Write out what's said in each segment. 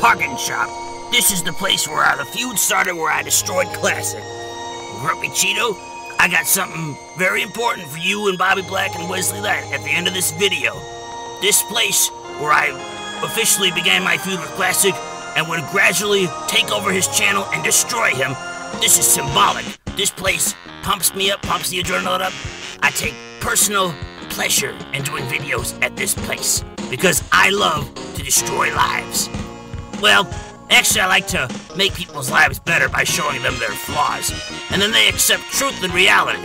Parking Shop. This is the place where the feud started where I destroyed Classic. Grumpy Cheeto, I got something very important for you and Bobby Black and Wesley Light at the end of this video. This place where I officially began my feud with Classic and would gradually take over his channel and destroy him. This is symbolic. This place pumps me up, pumps the adrenaline up. I take personal pleasure in doing videos at this place because I love to destroy lives. Well, actually, I like to make people's lives better by showing them their flaws, and then they accept truth and reality.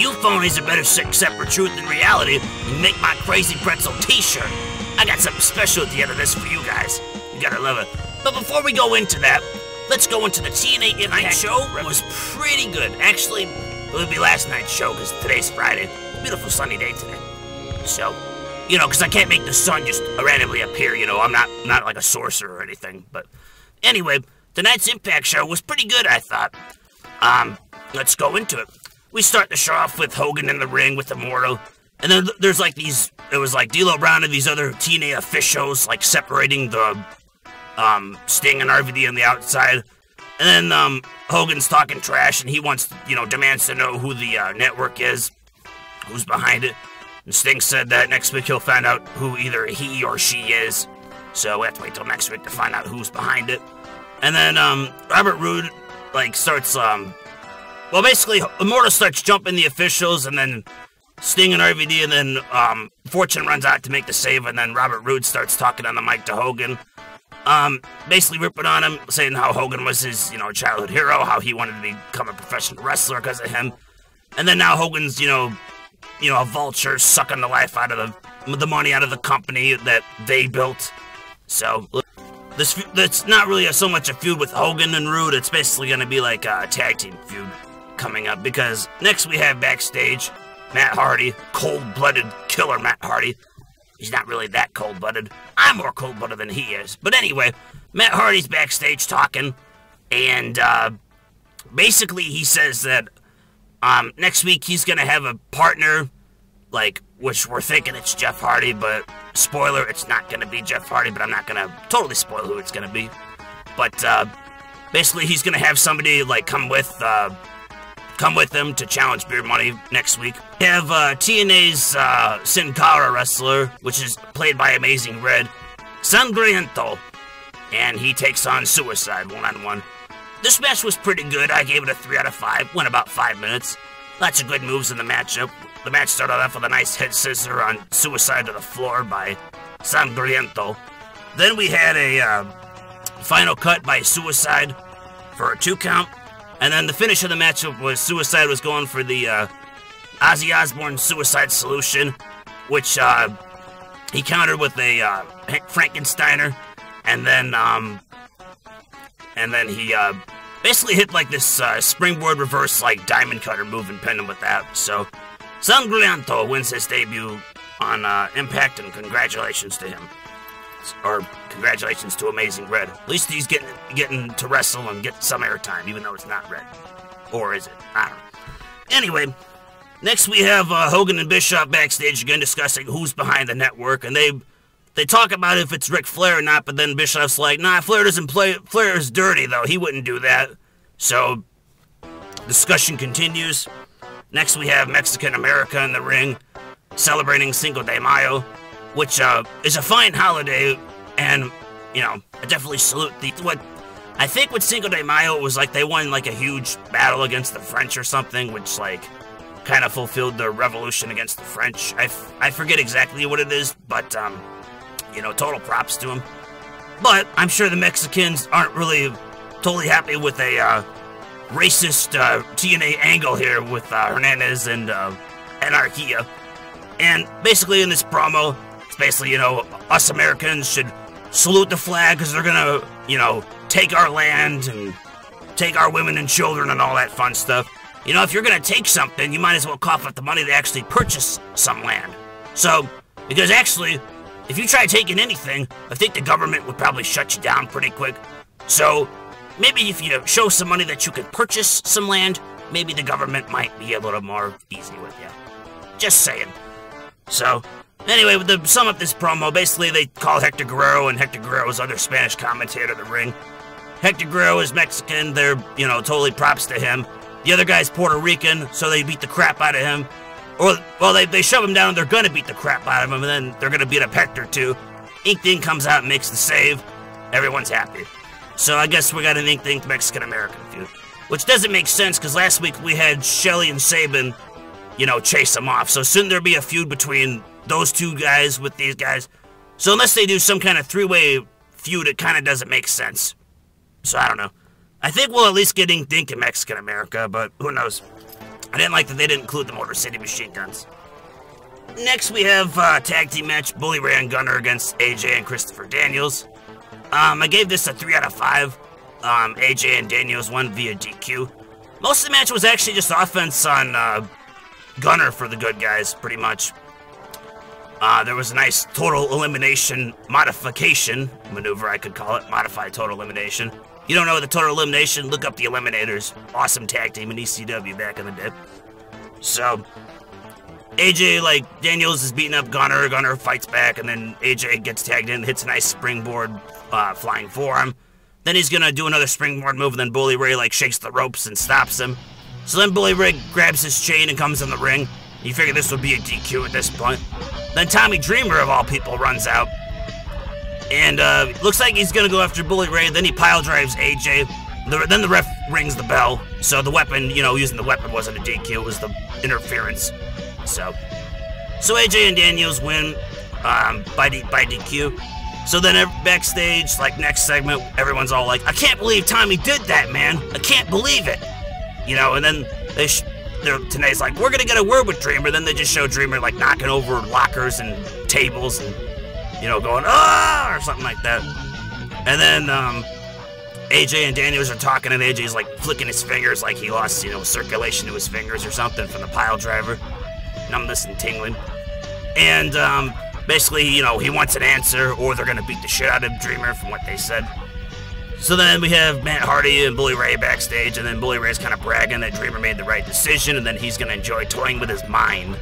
You phonies are better to accept for truth and reality and make my crazy pretzel t-shirt. I got something special at the end of this for you guys. You gotta love it. But before we go into that, let's go into the TNA Impact show. It was pretty good. Actually, it would be last night's show because today's Friday. Beautiful sunny day today. So, you know, because I can't make the sun just randomly appear. You know, I'm not not like a sorcerer or anything. But anyway, tonight's Impact show was pretty good. I thought. Um, let's go into it. We start the show off with Hogan in the ring with Immortal. And then there's like these, it was like D'Lo Brown and these other TNA officials, like separating the um, Sting and RVD on the outside. And then um, Hogan's talking trash, and he wants, you know, demands to know who the uh, network is, who's behind it. Sting said that next week he'll find out who either he or she is. So we have to wait till next week to find out who's behind it. And then um, Robert Roode like starts um, well, basically, Immortal starts jumping the officials, and then Sting and RVD, and then um, Fortune runs out to make the save, and then Robert Roode starts talking on the mic to Hogan. Um, basically ripping on him, saying how Hogan was his, you know, childhood hero, how he wanted to become a professional wrestler because of him. And then now Hogan's, you know, you know, a vulture sucking the life out of the the money out of the company that they built. So this that's not really a, so much a feud with Hogan and Roode. It's basically going to be like a tag team feud coming up because next we have backstage Matt Hardy, cold-blooded killer Matt Hardy. He's not really that cold-blooded. I'm more cold-blooded than he is. But anyway, Matt Hardy's backstage talking, and uh, basically he says that um, next week he's gonna have a partner, like which we're thinking it's Jeff Hardy, but spoiler, it's not gonna be Jeff Hardy. But I'm not gonna totally spoil who it's gonna be. But uh, basically, he's gonna have somebody like come with. Uh, come with them to challenge Beer Money next week. We have uh, TNA's uh, Sin Cara wrestler, which is played by Amazing Red, Sangriento, and he takes on Suicide one on one. This match was pretty good. I gave it a 3 out of 5. Went about 5 minutes. Lots of good moves in the matchup. The match started off with a nice head scissor on Suicide to the floor by Sangriento. Then we had a uh, final cut by Suicide for a two count. And then the finish of the matchup was Suicide was going for the uh, Ozzy Osbourne Suicide Solution, which uh, he countered with a uh, Frankensteiner, and then um, and then he uh, basically hit like this uh, springboard reverse like diamond cutter move and pinned him with that. So Sangriento wins his debut on uh, Impact, and congratulations to him or congratulations to Amazing Red. At least he's getting getting to wrestle and get some airtime, even though it's not Red. Or is it? I don't know. Anyway, next we have uh, Hogan and Bischoff backstage again discussing who's behind the network, and they they talk about if it's Ric Flair or not, but then Bischoff's like, nah, Flair doesn't play. Flair is dirty though. He wouldn't do that. So discussion continues. Next we have Mexican America in the ring, celebrating Cinco de Mayo which uh, is a fine holiday, and you know, I definitely salute the what. I think with Cinco de Mayo it was like they won like a huge battle against the French or something, which like kind of fulfilled the revolution against the French. I, I forget exactly what it is, but um, you know, total props to him. But I'm sure the Mexicans aren't really totally happy with a uh, racist uh, TNA angle here with uh, Hernandez and uh, Anarquia. And basically in this promo, it's basically, you know, us Americans should salute the flag because they're gonna, you know, take our land and take our women and children and all that fun stuff. You know, if you're gonna take something, you might as well cough up the money to actually purchase some land. So, because actually, if you try taking anything, I think the government would probably shut you down pretty quick. So, maybe if you show some money that you could purchase some land, maybe the government might be a little more easy with you. Just saying. So, Anyway, to sum up this promo, basically they call Hector Guerrero and Hector Guerrero's other Spanish commentator of the ring. Hector Guerrero is Mexican, they're, you know, totally props to him. The other guy's Puerto Rican, so they beat the crap out of him. Or, well, they, they shove him down they're gonna beat the crap out of him, and then they're gonna beat up Hector too. Inked Ink comes out and makes the save. Everyone's happy. So I guess we got an Ink Inc. Mexican American feud. Which doesn't make sense, because last week we had Shelly and Sabin, you know, chase him off. So shouldn't there be a feud between those two guys with these guys. So unless they do some kind of three-way feud, it kind of doesn't make sense. So I don't know. I think we'll at least get Ink Dink in Mexican America, but who knows. I didn't like that they didn't include the Motor City Machine Guns. Next, we have uh, tag team match Bully Ray and Gunner against AJ and Christopher Daniels. Um, I gave this a 3 out of 5. Um, AJ and Daniels won via DQ. Most of the match was actually just offense on uh, Gunner for the good guys, pretty much. Uh, there was a nice total elimination modification maneuver, I could call it. Modified total elimination. You don't know the total elimination? Look up the Eliminators. Awesome tag team in ECW back in the day. So, AJ, like, Daniels is beating up Gunner. Gunner fights back, and then AJ gets tagged in, hits a nice springboard uh, flying forearm. Then he's gonna do another springboard move, and then Bully Ray, like, shakes the ropes and stops him. So then Bully Ray grabs his chain and comes in the ring. You figure this would be a DQ at this point. Then Tommy Dreamer, of all people, runs out. And uh, looks like he's gonna go after Bully Ray. Then he pile drives AJ. The, then the ref rings the bell. So the weapon, you know, using the weapon wasn't a DQ, it was the interference. So, so AJ and Daniels win um, by, D, by DQ. So then backstage, like next segment, everyone's all like, I can't believe Tommy did that, man. I can't believe it. You know, and then they sh- they're, today's like, we're gonna get a word with Dreamer. Then they just show Dreamer like knocking over lockers and tables and, you know, going, ah, or something like that. And then, um, AJ and Daniels are talking, and AJ's like flicking his fingers like he lost, you know, circulation to his fingers or something from the pile driver. Numbness and tingling. And, um, basically, you know, he wants an answer, or they're gonna beat the shit out of Dreamer from what they said. So then we have Matt Hardy and Bully Ray backstage, and then Bully Ray's kind of bragging that Dreamer made the right decision, and then he's gonna enjoy toying with his mind.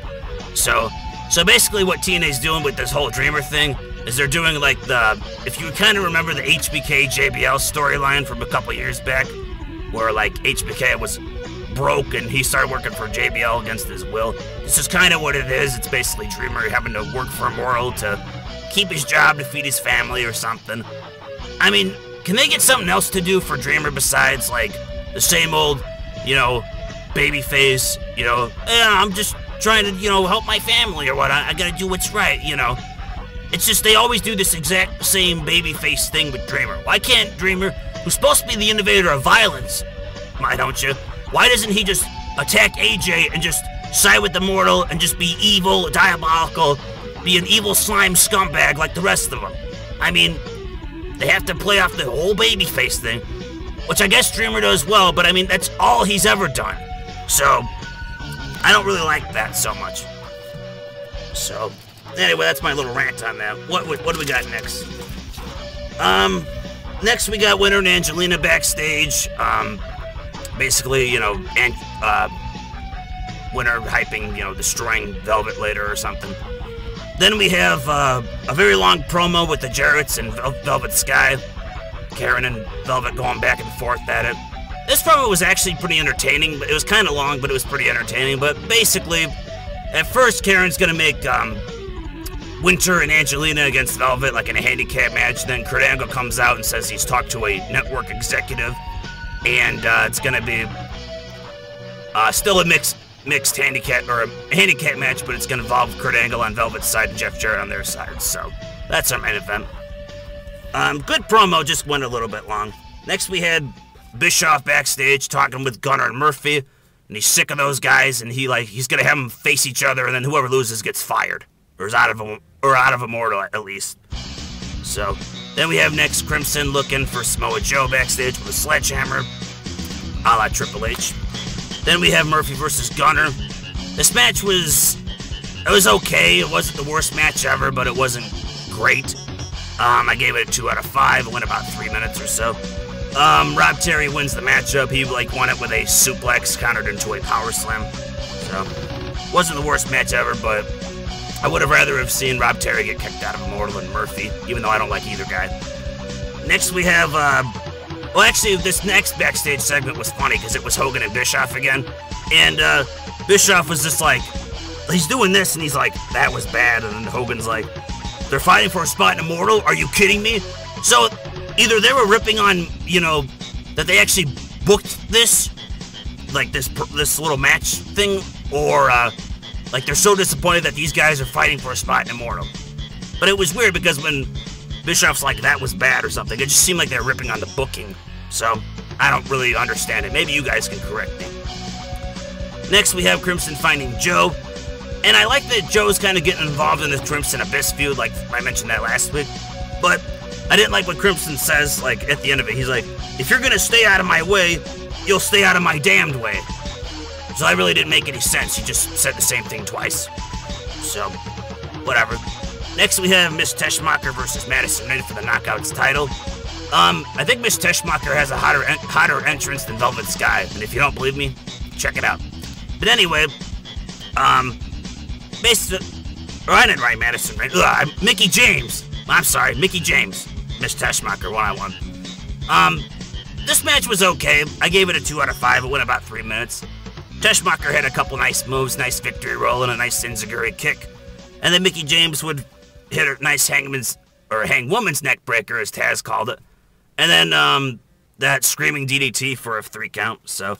So, so basically, what TNA's doing with this whole Dreamer thing is they're doing like the, if you kind of remember the HBK JBL storyline from a couple years back, where like HBK was broke and he started working for JBL against his will. This is kind of what it is. It's basically Dreamer having to work for Immortal to keep his job to feed his family or something. I mean, can they get something else to do for Dreamer besides like the same old, you know, baby face, you know, yeah, I'm just trying to, you know, help my family or what. I, I gotta do what's right, you know. It's just they always do this exact same baby face thing with Dreamer. Why can't Dreamer, who's supposed to be the innovator of violence, why don't you? Why doesn't he just attack AJ and just side with the mortal and just be evil, diabolical, be an evil slime scumbag like the rest of them? I mean, they have to play off the whole babyface thing, which I guess Dreamer does well, but I mean, that's all he's ever done. So, I don't really like that so much. So, anyway, that's my little rant on that. What, what, what do we got next? Um, next we got Winter and Angelina backstage. Um, basically, you know, and, uh, Winter hyping, you know, destroying Velvet later or something. Then we have uh, a very long promo with the Jarretts and Velvet Sky. Karen and Velvet going back and forth at it. This promo was actually pretty entertaining, it was kind of long, but it was pretty entertaining. But basically, at first, Karen's gonna make um, Winter and Angelina against Velvet like in a handicap match. Then Kurt Angle comes out and says he's talked to a network executive, and uh, it's gonna be uh, still a mixed mixed handicap or a handicap match, but it's going to involve Kurt Angle on Velvet's side and Jeff Jarrett on their side. So that's our main event. Um, good promo, just went a little bit long. Next, we had Bischoff backstage talking with Gunner and Murphy, and he's sick of those guys, and he like he's gonna have them face each other, and then whoever loses gets fired or is out of a, or out of Immortal at least. So then we have next Crimson looking for Samoa Joe backstage with a sledgehammer, a la Triple H. Then we have Murphy versus Gunner. This match was it was okay. It wasn't the worst match ever, but it wasn't great. Um, I gave it a two out of five. It went about three minutes or so. Um, Rob Terry wins the matchup. He like won it with a suplex countered into a power slam. So wasn't the worst match ever, but I would have rather have seen Rob Terry get kicked out of Immortal and Murphy, even though I don't like either guy. Next we have, uh, well actually this next backstage segment was funny because it was Hogan and Bischoff again. And, uh, Bischoff was just like, he's doing this and he's like, that was bad. And then Hogan's like, they're fighting for a spot in Immortal? Are you kidding me? So either they were ripping on, you know, that they actually booked this, like this this little match thing, or uh, like they're so disappointed that these guys are fighting for a spot in Immortal. But it was weird because when Bischoff's like that was bad or something, it just seemed like they're ripping on the booking. So I don't really understand it. Maybe you guys can correct me. Next, we have Crimson finding Joe. And I like that Joe's kind of getting involved in this Crimson Abyss feud, like I mentioned that last week. But I didn't like what Crimson says, like, at the end of it. He's like, if you're gonna stay out of my way, you'll stay out of my damned way. So I really didn't make any sense. He just said the same thing twice. So, whatever. Next, we have Miss Tessmacher versus Madison Rayne for the Knockouts title. Um, I think Miss Tessmacher has a hotter, en- hotter entrance than Velvet Sky, and if you don't believe me, check it out. But anyway, um, basically, or I didn't write Madison Rayne. Ugh, Mickie James. I'm sorry, Mickie James. Miss Tessmacher, one on one. Um, this match was okay. I gave it a 2 out of 5. It went about 3 minutes. Tessmacher had a couple nice moves, nice victory roll, and a nice Enzuigiri kick. And then Mickie James would hit a nice hangman's, or hangwoman's neck breaker, as Taz called it. And then, um, that screaming DDT for a 3 count, so...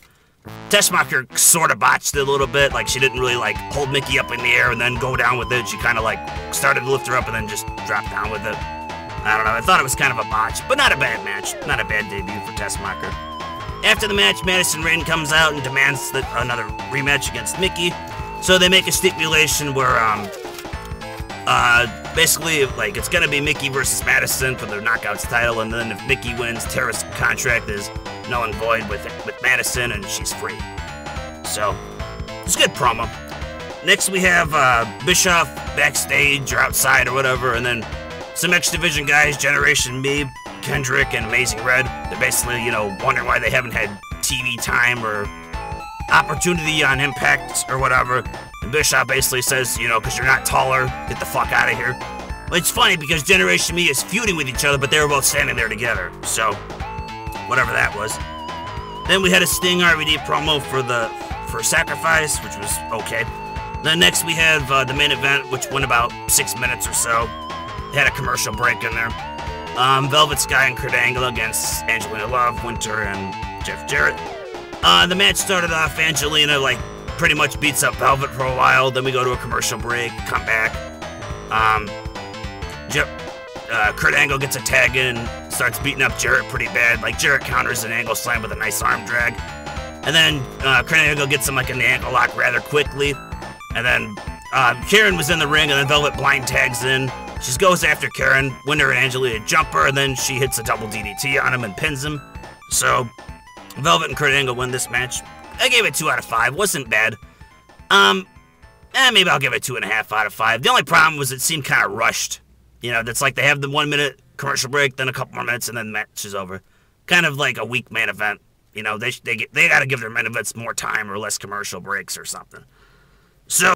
Tessmacher sort of botched it a little bit, like she didn't really like hold Mickie up in the air and then go down with it. She kind of like started to lift her up and then just dropped down with it. I don't know, I thought it was kind of a botch, but not a bad match. Not a bad debut for Tessmacher. After the match, Madison Rayne comes out and demands that another rematch against Mickie. So they make a stipulation where, um, uh, basically, like, it's gonna be Mickie versus Madison for the Knockouts title, and then if Mickie wins, Tara's contract is null and void with, with Madison, and she's free. So, it's a good promo. Next, we have, uh, Bischoff backstage or outside or whatever, and then some X Division guys, Generation Me, Kendrick, and Amazing Red, they're basically, you know, wondering why they haven't had TV time or opportunity on Impact or whatever. And Bischoff basically says, you know, because you're not taller, get the fuck out of here. It's funny because Generation Me is feuding with each other, but they were both standing there together. So, whatever that was. Then we had a Sting RVD promo for the for Sacrifice, which was okay. Then next we have uh, the main event, which went about six minutes or so had a commercial break in there. Um, Velvet Sky and Kurt Angle against Angelina Love, Winter, and Jeff Jarrett. Uh, the match started off, Angelina, like, pretty much beats up Velvet for a while. Then we go to a commercial break, come back. Um, Jeff, uh, Kurt Angle gets a tag in, starts beating up Jarrett pretty bad. Like, Jarrett counters an angle slam with a nice arm drag. And then uh, Kurt Angle gets him, like, in the ankle lock rather quickly. And then uh, Karen was in the ring, and then Velvet blind tags in. She goes after Karen, Winter and Angelina jump her, and then she hits a double DDT on him and pins him. So, Velvet and Kurt Angle win this match. I gave it 2 out of 5. Wasn't bad. Um, eh, maybe I'll give it 2.5 out of 5. The only problem was it seemed kind of rushed. You know, that's like they have the one minute commercial break, then a couple more minutes, and then the match is over. Kind of like a weak main event. You know, they, they, get, they got to give their main events more time or less commercial breaks or something. So.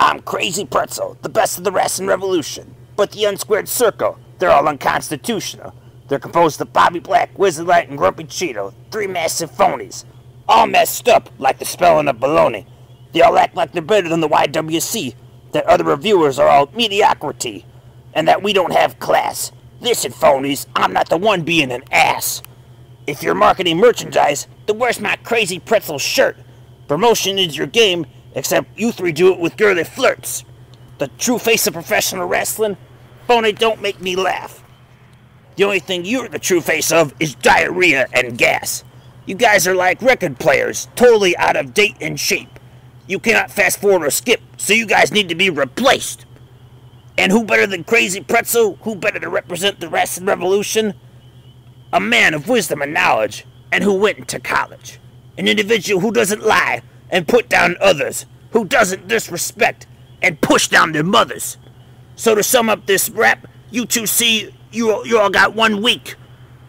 I'm Crazy Pretzel, the best of the wrestling revolution. But the Unsquared Circle, they're all unconstitutional. They're composed of Bobby Black, Wizard Light, and Grumpy Cheeto, three massive phonies. All messed up, like the spelling of baloney. They all act like they're better than the YWC, that other reviewers are all mediocrity, and that we don't have class. Listen, phonies, I'm not the one being an ass. If you're marketing merchandise, then where's my Crazy Pretzel shirt? Promotion is your game, Except you three do it with girly flirts. The true face of professional wrestling? Phony don't make me laugh. The only thing you're the true face of is diarrhea and gas. You guys are like record players, totally out of date and shape. You cannot fast forward or skip, so you guys need to be replaced. And who better than Crazy Pretzel? Who better to represent the wrestling revolution? A man of wisdom and knowledge, and who went to college. An individual who doesn't lie, and put down others, who doesn't disrespect and push down their mothers. So to sum up this rap, you two see, you, you all got one week.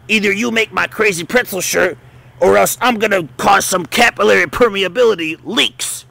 Either you make my crazy pretzel shirt, or else I'm gonna cause some capillary permeability leaks.